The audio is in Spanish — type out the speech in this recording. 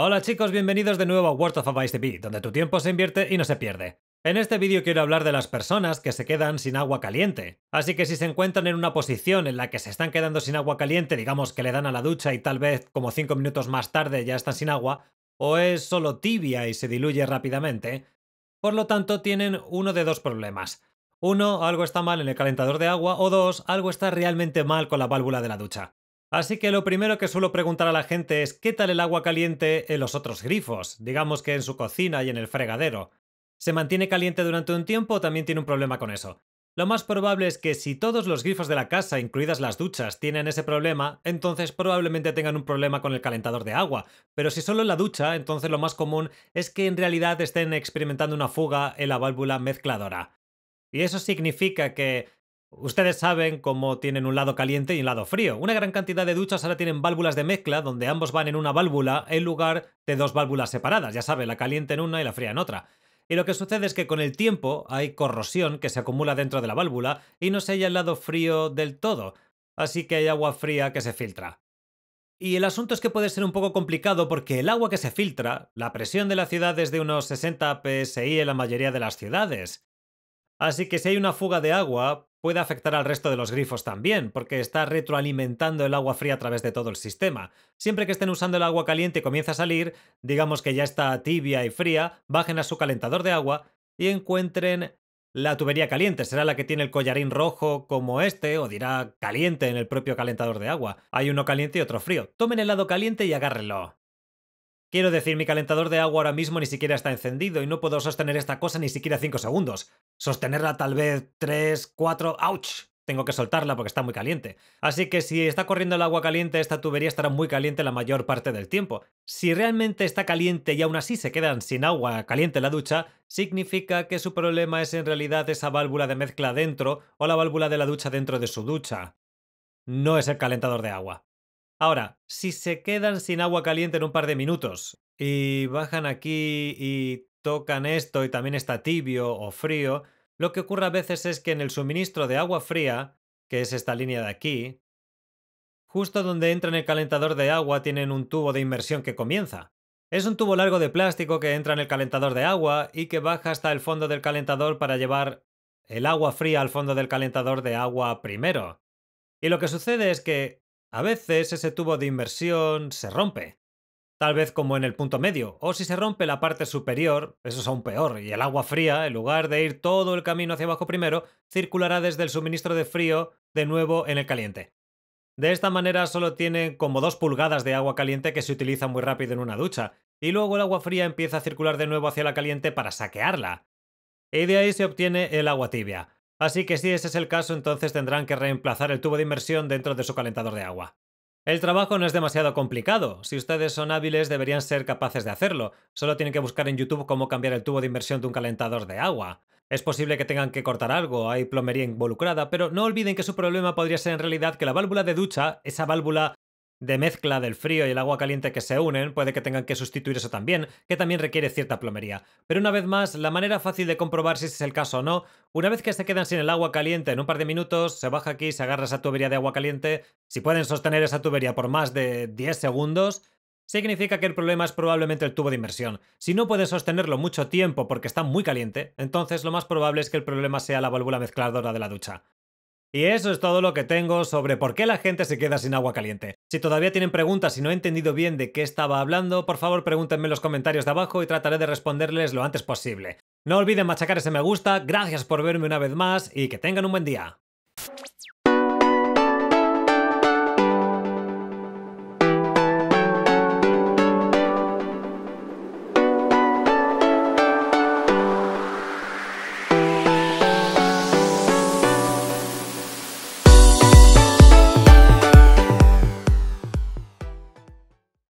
Hola chicos, bienvenidos de nuevo a World of Ice TV, donde tu tiempo se invierte y no se pierde. En este vídeo quiero hablar de las personas que se quedan sin agua caliente. Así que si se encuentran en una posición en la que se están quedando sin agua caliente, digamos que le dan a la ducha y tal vez como 5 minutos más tarde ya están sin agua, o es solo tibia y se diluye rápidamente, por lo tanto tienen uno de dos problemas. Uno, algo está mal en el calentador de agua, o dos, algo está realmente mal con la válvula de la ducha. Así que lo primero que suelo preguntar a la gente es ¿qué tal el agua caliente en los otros grifos? Digamos que en su cocina y en el fregadero. ¿Se mantiene caliente durante un tiempo o también tiene un problema con eso? Lo más probable es que si todos los grifos de la casa, incluidas las duchas, tienen ese problema, entonces probablemente tengan un problema con el calentador de agua. Pero si solo en la ducha, entonces lo más común es que en realidad estén experimentando una fuga en la válvula mezcladora. Y eso significa que Ustedes saben cómo tienen un lado caliente y un lado frío. Una gran cantidad de duchas ahora tienen válvulas de mezcla donde ambos van en una válvula en lugar de dos válvulas separadas. Ya sabe, la caliente en una y la fría en otra. Y lo que sucede es que con el tiempo hay corrosión que se acumula dentro de la válvula y no se halla el lado frío del todo, así que hay agua fría que se filtra. Y el asunto es que puede ser un poco complicado porque el agua que se filtra, la presión de la ciudad es de unos 60 psi en la mayoría de las ciudades. Así que si hay una fuga de agua, puede afectar al resto de los grifos también, porque está retroalimentando el agua fría a través de todo el sistema. Siempre que estén usando el agua caliente y comienza a salir, digamos que ya está tibia y fría, bajen a su calentador de agua y encuentren la tubería caliente. Será la que tiene el collarín rojo como este, o dirá caliente en el propio calentador de agua. Hay uno caliente y otro frío. Tomen el lado caliente y agárrenlo. Quiero decir, mi calentador de agua ahora mismo ni siquiera está encendido y no puedo sostener esta cosa ni siquiera 5 segundos. Sostenerla tal vez 3, 4... ¡Auch! Tengo que soltarla porque está muy caliente. Así que si está corriendo el agua caliente, esta tubería estará muy caliente la mayor parte del tiempo. Si realmente está caliente y aún así se quedan sin agua caliente en la ducha, significa que su problema es en realidad esa válvula de mezcla dentro o la válvula de la ducha dentro de su ducha. No es el calentador de agua. Ahora, si se quedan sin agua caliente en un par de minutos y bajan aquí y tocan esto y también está tibio o frío, lo que ocurre a veces es que en el suministro de agua fría, que es esta línea de aquí, justo donde entra en el calentador de agua tienen un tubo de inmersión que comienza. Es un tubo largo de plástico que entra en el calentador de agua y que baja hasta el fondo del calentador para llevar el agua fría al fondo del calentador de agua primero. Y lo que sucede es que a veces ese tubo de inmersión se rompe. Tal vez como en el punto medio, o si se rompe la parte superior, eso es aún peor, y el agua fría, en lugar de ir todo el camino hacia abajo primero, circulará desde el suministro de frío de nuevo en el caliente. De esta manera solo tiene como dos pulgadas de agua caliente que se utiliza muy rápido en una ducha, y luego el agua fría empieza a circular de nuevo hacia la caliente para saquearla. Y de ahí se obtiene el agua tibia. Así que si ese es el caso, entonces tendrán que reemplazar el tubo de inmersión dentro de su calentador de agua. El trabajo no es demasiado complicado. Si ustedes son hábiles deberían ser capaces de hacerlo. Solo tienen que buscar en YouTube cómo cambiar el tubo de inmersión de un calentador de agua. Es posible que tengan que cortar algo, hay plomería involucrada, pero no olviden que su problema podría ser en realidad que la válvula de ducha, esa válvula de mezcla del frío y el agua caliente que se unen, puede que tengan que sustituir eso también, que también requiere cierta plomería. Pero una vez más, la manera fácil de comprobar si ese es el caso o no, una vez que se quedan sin el agua caliente en un par de minutos, se baja aquí, se agarra esa tubería de agua caliente, si pueden sostener esa tubería por más de 10 segundos, significa que el problema es probablemente el tubo de inmersión. Si no pueden sostenerlo mucho tiempo porque está muy caliente, entonces lo más probable es que el problema sea la válvula mezcladora de la ducha. Y eso es todo lo que tengo sobre por qué la gente se queda sin agua caliente. Si todavía tienen preguntas y no he entendido bien de qué estaba hablando, por favor pregúntenme en los comentarios de abajo y trataré de responderles lo antes posible. No olviden machacar ese me gusta, gracias por verme una vez más y que tengan un buen día.